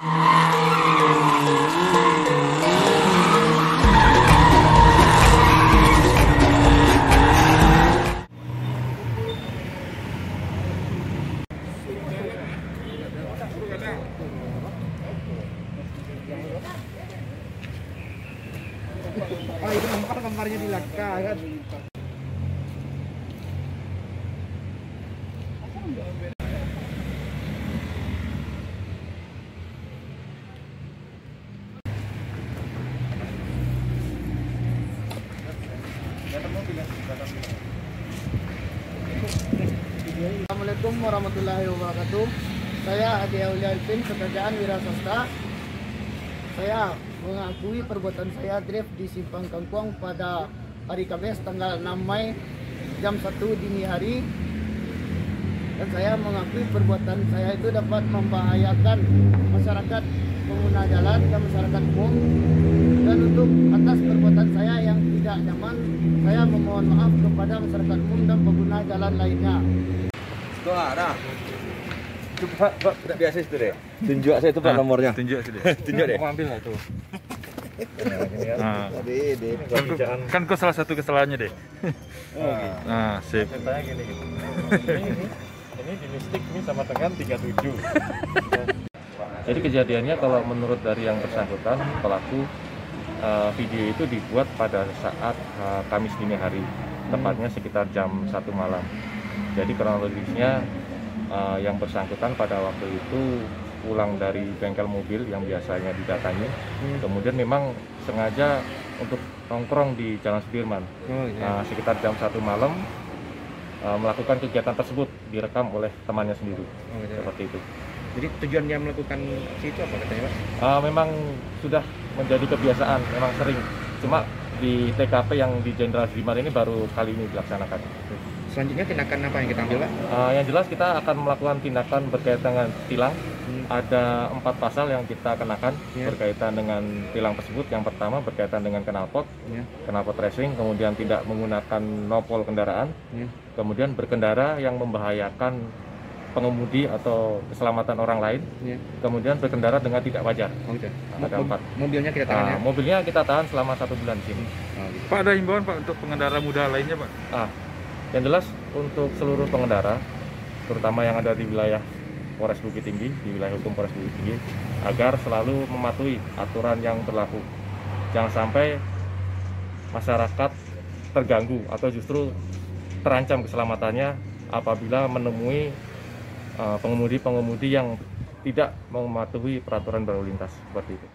Oh itu lempar lemparnya di laka kan. Assalamualaikum warahmatullahi wabarakatuh. Saya Adi Aulia Alvin, pekerjaan wira swasta. Saya mengakui perbuatan saya drift di Simpang Kangkuang pada hari Kamis tanggal 6 Mei jam 1 dini hari. Dan saya mengakui perbuatan saya itu dapat membahayakan masyarakat pengguna jalan dan masyarakat umum. Dan untuk atas perbuatan saya tidak nyaman, saya memohon maaf kepada masyarakat umum dan pengguna jalan lainnya. Itu ada. Coba Pak, tidak biasa itu deh. Tunjuk saya itu Pak Ah, nomornya. Tunjuk sini. Tunjuk deh. Mau ambil nggak tuh? Nah, Tadi di kan, ku- kan kau salah satu kesalahannya deh. Nah, sip. Ceritanya gini gitu. Ini, ini, ini di mistik ini sama dengan 37. Jadi kejadiannya kalau menurut dari yang bersangkutan pelaku eh, video itu dibuat pada saat eh, Kamis dini hari, tepatnya sekitar jam satu malam. Jadi kronologisnya eh, yang bersangkutan pada waktu itu pulang dari bengkel mobil yang biasanya didatangi, kemudian memang sengaja untuk nongkrong di Jalan Sudirman. Oh iya. Nah, sekitar jam satu malam uh, melakukan kegiatan tersebut direkam oleh temannya sendiri Oh, gitu. seperti itu. Jadi tujuannya melakukan aksi itu apa katanya Pak? Uh, memang sudah menjadi kebiasaan, memang sering. Cuma di TKP yang di Jenderal Sudirman ini baru kali ini dilaksanakan. Selanjutnya tindakan apa yang kita ambil Pak? Uh, yang jelas kita akan melakukan tindakan berkaitan dengan tilang. Hmm. Ada empat pasal yang kita kenakan Ya. berkaitan dengan tilang tersebut. Yang pertama berkaitan dengan knalpot, Ya. knalpot racing, kemudian tidak menggunakan nopol kendaraan, Ya. kemudian berkendara yang membahayakan pengemudi atau keselamatan orang lain, Ya. kemudian berkendara dengan tidak wajar. Oh gitu. Ada Mo- empat. Mobilnya kita tahan Nah, ya. mobilnya kita tahan selama satu bulan di sini. Oh, gitu. Pak ada himbauan Pak untuk pengendara muda lainnya Pak. Ah, yang jelas untuk seluruh pengendara, terutama yang ada di wilayah Polres Bukit Tinggi, di wilayah hukum Polres Bukit Tinggi, agar selalu mematuhi aturan yang berlaku. Jangan sampai masyarakat terganggu atau justru terancam keselamatannya apabila menemui pengemudi-pengemudi yang tidak mematuhi peraturan berlalu lintas seperti itu.